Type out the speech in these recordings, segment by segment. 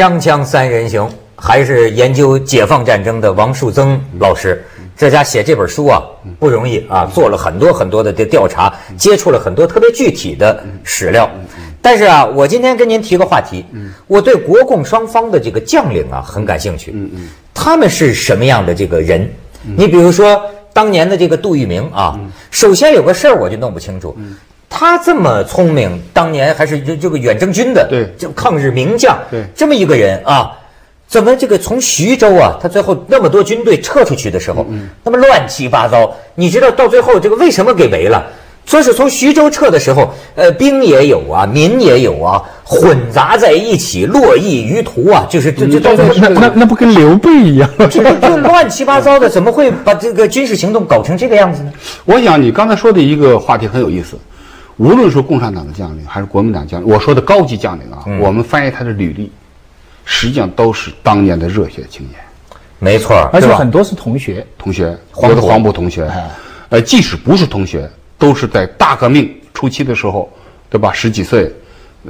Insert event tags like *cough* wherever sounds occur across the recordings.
锵锵三人行，还是研究解放战争的王树增老师。这家写这本书啊不容易啊，做了很多很多的这调查，接触了很多特别具体的史料。但是啊，我今天跟您提个话题，我对国共双方的这个将领啊很感兴趣。他们是什么样的这个人？你比如说当年的这个杜聿明啊，首先有个事儿我就弄不清楚。他这么聪明，当年还是这这个远征军的，对，就抗日名将，对，这么一个人啊，怎么这个从徐州啊，他最后那么多军队撤出去的时候，那么乱七八糟，你知道到最后这个为什么给围了？说是从徐州撤的时候，呃，兵也有啊，民也有啊，混杂在一起，络绎于途啊，就是这这到最后那那那不跟刘备一样？这个就 *laughs* 乱七八糟的，怎么会把这个军事行动搞成这个样子呢？我想你刚才说的一个话题很有意思。无论是共产党的将领还是国民党将领，我说的高级将领啊，我们翻译他的履历，实际上都是当年的热血青年，没错，而且很多是同学，同学，有的黄埔同学，呃，即使不是同学，都是在大革命初期的时候，对吧？十几岁，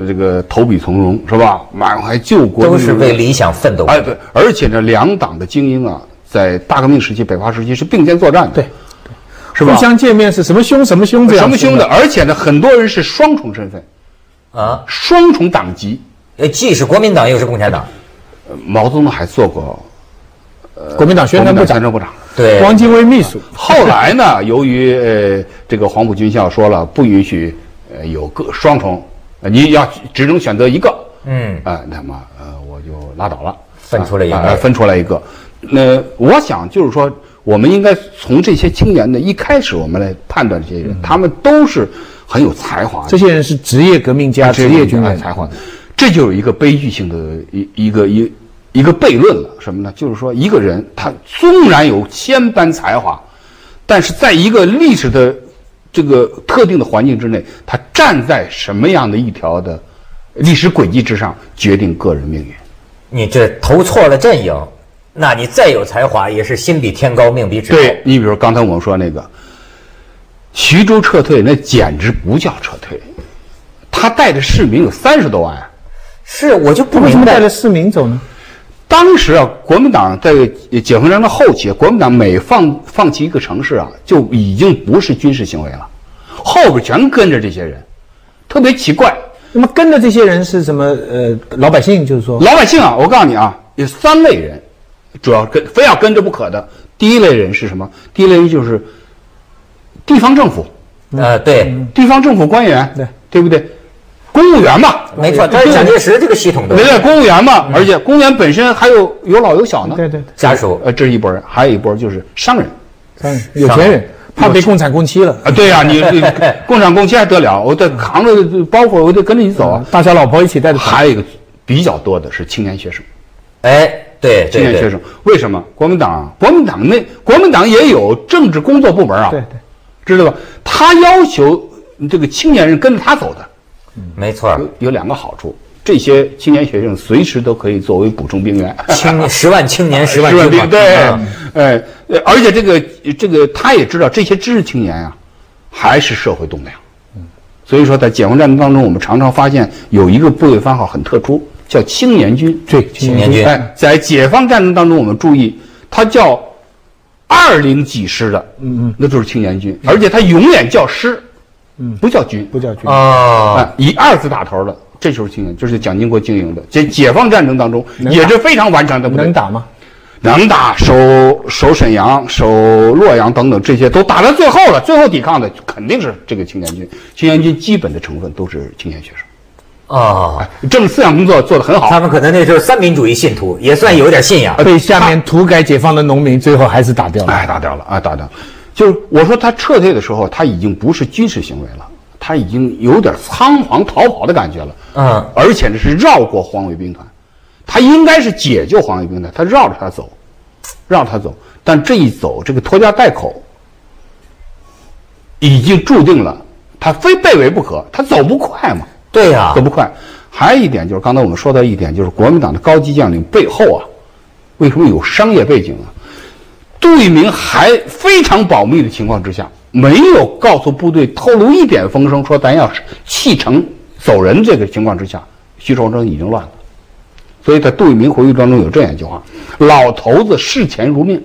这个投笔从戎是吧？满怀救国，都是为理想奋斗。哎，对，而且呢，两党的精英啊，在大革命时期、北伐时期是并肩作战的。对。是吧？互相见面是什么兄什么兄这样什么兄的，而且呢，很多人是双重身份，啊，双重党籍，呃，既是国民党又是共产党。毛泽东还做过，呃，国民党宣传部宣传部长，对，汪精卫秘书。后来呢，*laughs* 由于呃这个黄埔军校说了不允许呃有个双重，你要只能选择一个，嗯，啊，那么呃我就拉倒了，分出来一个，分出来一个。那我想就是说。我们应该从这些青年的一开始，我们来判断这些人，他们都是很有才华。这些人是职业革命家、职业军人才华。这就有一个悲剧性的一一个一一个悖论了，什么呢？就是说，一个人他纵然有千般才华，但是在一个历史的这个特定的环境之内，他站在什么样的一条的历史轨迹之上，决定个人命运。你这投错了阵营。那你再有才华，也是心比天高，命比纸薄。对你比如刚才我们说那个徐州撤退，那简直不叫撤退，他带着市民有三十多万。是，我就不为什么带着市民走呢？当时啊，国民党在解放战争后期，国民党每放放弃一个城市啊，就已经不是军事行为了，后边全跟着这些人，特别奇怪。那么跟着这些人是什么？呃，老百姓就是说，老百姓啊，我告诉你啊，有三类人。主要跟非要跟着不可的第一类人是什么？第一类人就是地方政府，呃，对，地方政府官员，对，对不对？公务员嘛，没错，他是蒋介石这个系统的，对对，公务员嘛，而且公务员本身还有有老有小呢，对对，家属，呃，这是一拨人，还有一波就是商人，商人，有钱人，怕被共产共妻了啊？对呀，你 *laughs* 共产共妻还得了？我得扛着包袱，我得跟着你走啊，大小老婆一起带着。还有一个比较多的是青年学生，哎。对青年学生为什么国民党？国民党内国民党也有政治工作部门啊，对对，知道吧？他要求这个青年人跟着他走的，没错，有有两个好处，这些青年学生随时都可以作为补充兵员，青十万青年十万兵，对，哎，而且这个这个他也知道这些知识青年啊，还是社会栋梁，所以说在解放战争当中，我们常常发现有一个部队番号很特殊。叫青年军，对青年军。哎，在解放战争当中，我们注意，他叫二零几师的，嗯嗯，那就是青年军，而且他永远叫师，嗯，不叫军，不叫军。啊，以二字打头的，这就是青年，就是蒋经国经营的。这解放战争当中也是非常顽强的，能打吗？能打，守守沈阳、守洛阳等等，这些都打到最后了，最后抵抗的肯定是这个青年军。青年军基本的成分都是青年学生。啊，政治思想工作做得很好。他们可能那时候三民主义信徒，也算有点信仰。被下面土改解放的农民最后还是打掉了。哎，打掉了啊，打掉。就是我说他撤退的时候，他已经不是军事行为了，他已经有点仓皇逃跑的感觉了。嗯，而且呢是绕过黄卫兵团，他应该是解救黄卫兵团，他绕着他走，绕他走。但这一走，这个拖家带口，已经注定了他非被围不可，他走不快嘛。对呀，走不快。还有一点就是，刚才我们说到一点，就是国民党的高级将领背后啊，为什么有商业背景啊？杜聿明还非常保密的情况之下，没有告诉部队透露一点风声，说咱要弃城走人这个情况之下，徐守正已经乱了。所以在杜聿明回忆当中有这样一句话：“老头子视钱如命，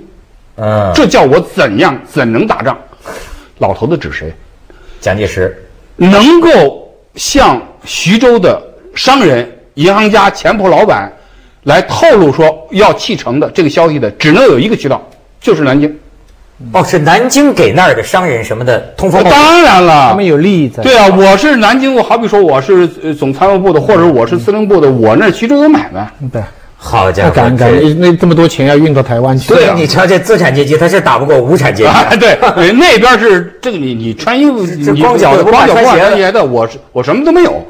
嗯，这叫我怎样怎能打仗？”老头子指谁？蒋介石，能够向徐州的商人、银行家、钱铺老板来透露说要弃城的这个消息的，只能有一个渠道，就是南京。哦，是南京给那儿的商人什么的通风报信。当然了，他们有利益在。对啊，我是南京，我好比说我是呃总参谋部的，或者我是司令部的，我那徐州有买卖。对，好家伙，那敢那这么多钱要运到台湾去，对啊你瞧这资产阶级，他是打不过无产阶级。啊，*laughs* 对，那边是这个你你穿衣服，光脚的光脚穿鞋的鞋的，我是我什么都没有。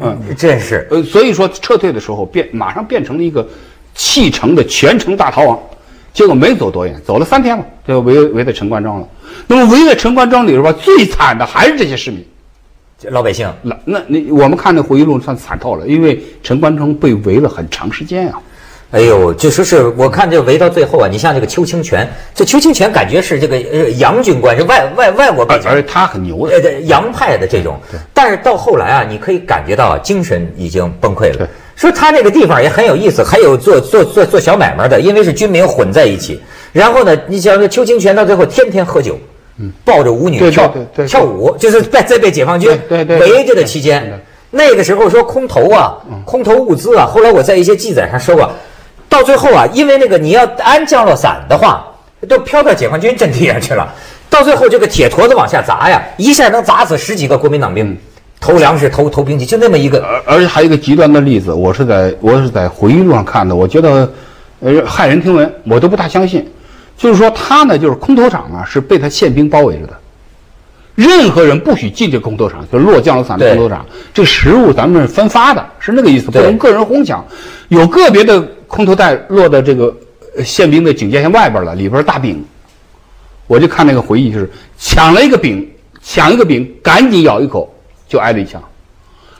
嗯，这是呃，所以说撤退的时候变马上变成了一个弃城的全城大逃亡，结果没走多远，走了三天了，就围围在陈官庄了。那么围在陈官庄里边吧，最惨的还是这些市民。老百姓。那那那我们看那回忆录算惨透了，因为陈官庄被围了很长时间啊。哎呦，就说是我看这围到最后啊，你像这个邱清泉，这邱清泉感觉是这个呃洋军官，是外外外国背景，而而且他很牛的，呃对洋派的这种。但是到后来啊，你可以感觉到啊精神已经崩溃了对。说他那个地方也很有意思，还有做做做做小买卖的，因为是军民混在一起。然后呢，你想这邱清泉到最后天天喝酒，抱着舞女跳对对跳舞，就是在在被解放军围着的期间。那个时候说空投啊，空投物资啊，后来我在一些记载上说过，到最后啊，因为那个你要安降落伞的话，都飘到解放军阵地上去了。到最后这个铁坨子往下砸呀，一下能砸死十几个国民党兵，投粮食、投投兵器，就那么一个。而而且还有一个极端的例子，我是在我是在回忆录上看的，我觉得，呃，骇人听闻，我都不大相信。就是说他呢，就是空投场啊，是被他宪兵包围着的，任何人不许进这空投场，就落降落伞的空投场。这食物咱们是分发的，是那个意思，不能个人哄抢。有个别的空投袋落到这个呃宪兵的警戒线外边了，里边是大饼。我就看那个回忆，就是抢了一个饼，抢一个饼，赶紧咬一口，就挨了一枪。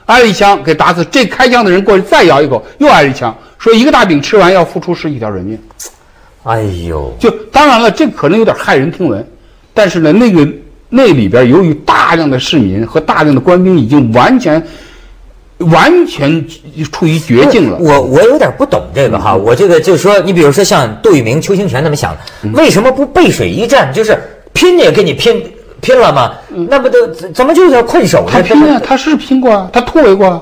挨了一枪给打死，这开枪的人过去再咬一口，又挨了一枪，说一个大饼吃完要付出十几条人命。哎呦，就当然了，这可能有点骇人听闻，但是呢，那个那里边由于大量的市民和大量的官兵已经完全完全处于绝境了。我我有点不懂这个哈，我这个就是说，你比如说像杜聿明、邱清泉他们想，为什么不背水一战，就是拼也跟你拼拼了吗？那不都怎么就叫困守呢？他拼啊，他是拼过啊，他突围过啊。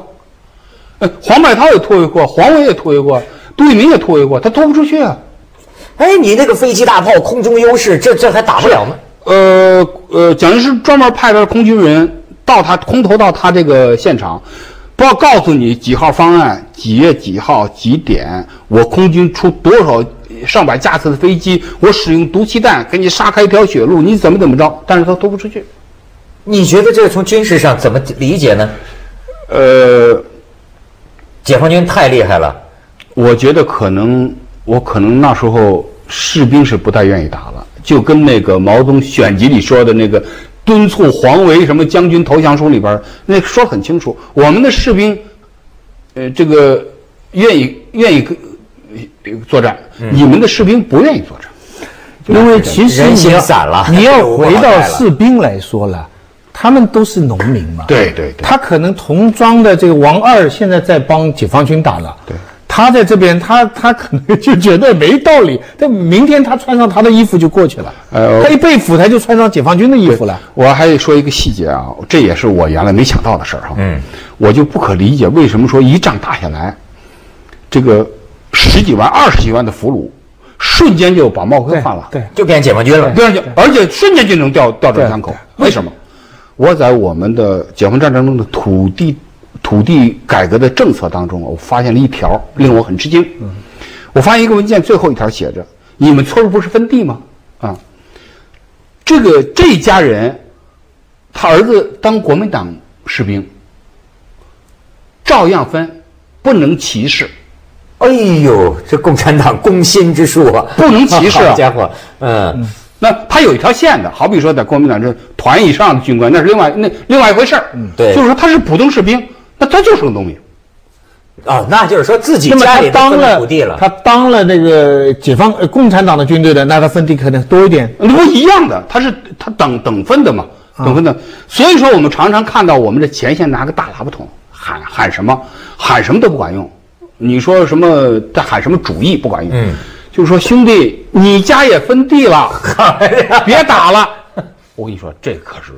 呃，黄百韬也突围过，黄维也突围过，杜聿明也突围过，他突不出去啊。哎，你那个飞机大炮空中优势，这这还打不了吗？呃呃，蒋介石专门派了空军人到他空投到他这个现场，不要告诉你几号方案、几月几号几点，我空军出多少上百架次的飞机，我使用毒气弹给你杀开一条血路，你怎么怎么着？但是他突不出去。你觉得这个从军事上怎么理解呢？呃，解放军太厉害了，我觉得可能我可能那时候士兵是不太愿意打了，就跟那个毛泽东选集里说的那个敦促黄维什么将军投降书里边儿那说很清楚，我们的士兵，呃，这个愿意愿意呃作战，你们的士兵不愿意作战。因为其实人心你散了你要回到士兵来说了，他们都是农民嘛。对对对他可能同庄的这个王二现在在帮解放军打了。对。他在这边，他他可能就觉得没道理。但明天他穿上他的衣服就过去了。呃他一被俘，他就穿上解放军的衣服了。我还得说一个细节啊，这也是我原来没想到的事儿哈。嗯，我就不可理解为什么说一仗打下来，这个十几万、二十几万的俘虏，瞬间就把帽哥换了。对，就变解放军了。对，而且瞬间就能调调转枪口。为什么？我在我们的解放战争中的土地土地改革的政策当中，我发现了一条令我很吃惊。我发现一个文件最后一条写着：“你们村儿不是分地吗？啊，这个这家人，他儿子当国民党士兵，照样分，不能歧视。”哎呦，这共产党攻心之术啊，不能歧视啊 *laughs* 好家伙，嗯，那他有一条线的，好比说在国民党这团以上的军官，那是另外那另外一回事儿。对就是说他是普通士兵，那他就是个农民。哦，那就是说自己家里分当了土地了，他当了那个解放呃共产党的军队的，那他分地可能多一点。那不一样的，他是他等等分的嘛，等分的。所以说我们常常看到我们的前线拿个大喇叭筒喊喊什么，喊什么都不管用。你说什么喊什么主义不管用，嗯，就是说兄弟，你家也分地了，*laughs* 别打了。*laughs* 我跟你说，这可是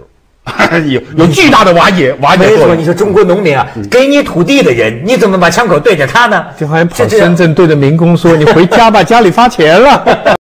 *laughs* 有有巨大的瓦解瓦解没错，作用你。说中国农民啊，给你土地的人，你怎么把枪口对着他呢？就好像跑深圳对着民工说：“你回家吧，*laughs* 家里发钱了。”